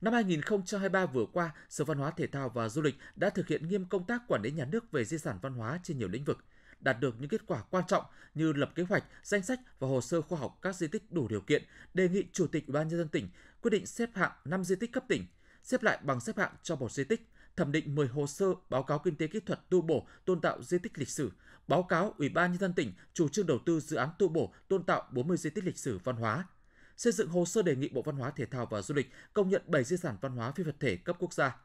Năm 2023 vừa qua, Sở Văn hóa Thể thao và Du lịch đã thực hiện nghiêm công tác quản lý nhà nước về di sản văn hóa trên nhiều lĩnh vực, đạt được những kết quả quan trọng như lập kế hoạch, danh sách và hồ sơ khoa học các di tích đủ điều kiện, đề nghị Chủ tịch Ủy ban nhân dân tỉnh quyết định xếp hạng 5 di tích cấp tỉnh, xếp lại bằng xếp hạng cho một di tích, thẩm định 10 hồ sơ báo cáo kinh tế kỹ thuật tu bổ tôn tạo di tích lịch sử, báo cáo Ủy ban nhân dân tỉnh chủ trương đầu tư dự án tu bổ tôn tạo 40 di tích lịch sử văn hóa, xây dựng hồ sơ đề nghị Bộ Văn hóa Thể thao và Du lịch công nhận 7 di sản văn hóa phi vật thể cấp quốc gia,